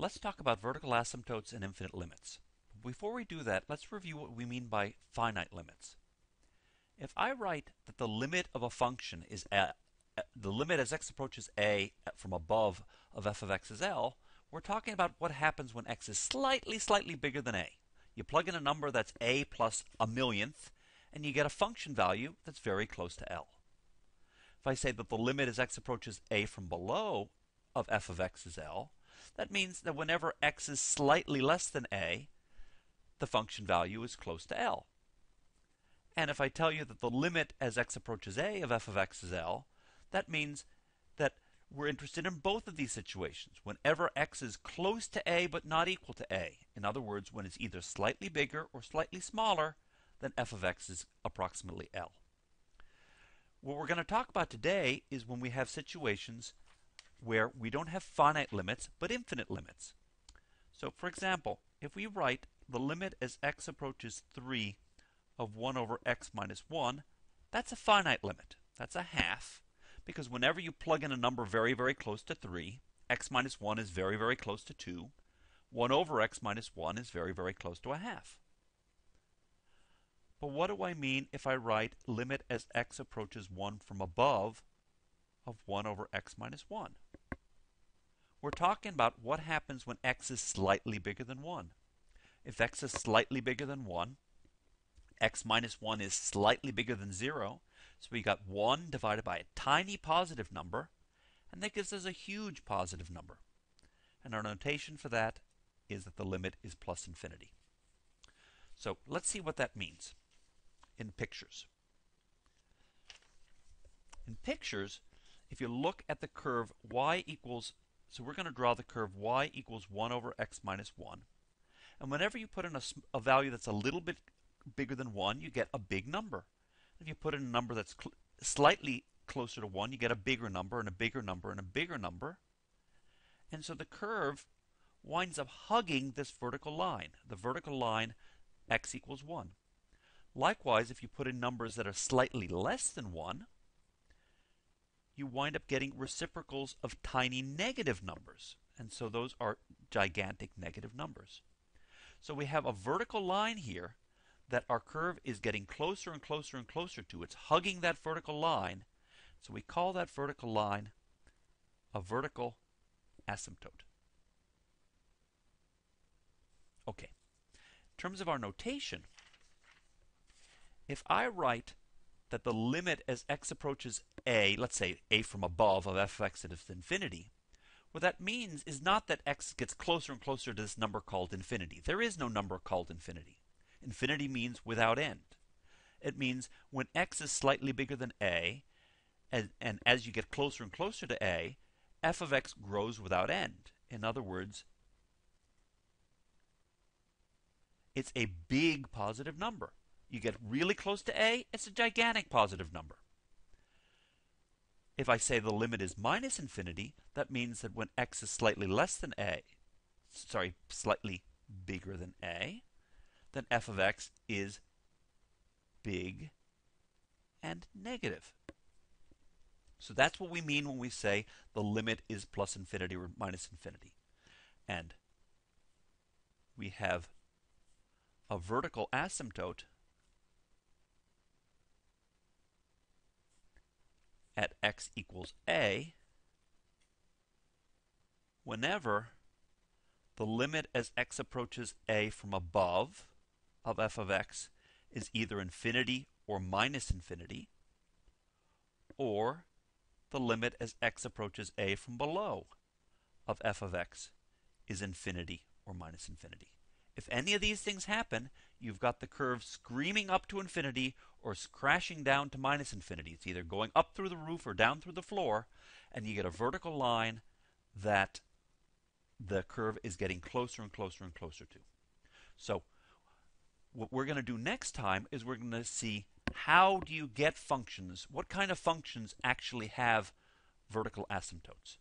Let's talk about vertical asymptotes and infinite limits. Before we do that, let's review what we mean by finite limits. If I write that the limit of a function is at, the limit as x approaches a from above of f of x is L, we're talking about what happens when x is slightly, slightly bigger than a. You plug in a number that's a plus a millionth, and you get a function value that's very close to L. If I say that the limit as x approaches a from below of f of x is L, that means that whenever x is slightly less than a, the function value is close to L. And if I tell you that the limit as x approaches a of f of x is L, that means that we're interested in both of these situations. Whenever x is close to a but not equal to a, in other words, when it's either slightly bigger or slightly smaller, then f of x is approximately L. What we're going to talk about today is when we have situations where we don't have finite limits but infinite limits. So for example, if we write the limit as x approaches 3 of 1 over x minus 1, that's a finite limit. That's a half because whenever you plug in a number very, very close to 3, x minus 1 is very, very close to 2. 1 over x minus 1 is very, very close to a half. But what do I mean if I write limit as x approaches 1 from above of 1 over x minus 1? We're talking about what happens when x is slightly bigger than 1. If x is slightly bigger than 1, x minus 1 is slightly bigger than 0. So we got 1 divided by a tiny positive number, and that gives us a huge positive number. And our notation for that is that the limit is plus infinity. So let's see what that means in pictures. In pictures, if you look at the curve y equals, so we're going to draw the curve y equals 1 over x minus 1. And whenever you put in a, a value that's a little bit bigger than 1, you get a big number. If you put in a number that's cl slightly closer to 1, you get a bigger number and a bigger number and a bigger number. And so the curve winds up hugging this vertical line, the vertical line x equals 1. Likewise, if you put in numbers that are slightly less than 1, you wind up getting reciprocals of tiny negative numbers. And so those are gigantic negative numbers. So we have a vertical line here that our curve is getting closer and closer and closer to. It's hugging that vertical line. So we call that vertical line a vertical asymptote. Okay. In terms of our notation, if I write that the limit as x approaches a, let's say a from above of f of x at infinity, what that means is not that x gets closer and closer to this number called infinity. There is no number called infinity. Infinity means without end. It means when x is slightly bigger than a, and, and as you get closer and closer to a, f of x grows without end. In other words, it's a big positive number. You get really close to a, it's a gigantic positive number. If I say the limit is minus infinity, that means that when x is slightly less than a, sorry, slightly bigger than a, then f of x is big and negative. So that's what we mean when we say the limit is plus infinity or minus infinity. And we have a vertical asymptote at x equals a whenever the limit as x approaches a from above of f of x is either infinity or minus infinity, or the limit as x approaches a from below of f of x is infinity or minus infinity. If any of these things happen, you've got the curve screaming up to infinity or crashing down to minus infinity. It's either going up through the roof or down through the floor, and you get a vertical line that the curve is getting closer and closer and closer to. So what we're going to do next time is we're going to see how do you get functions, what kind of functions actually have vertical asymptotes.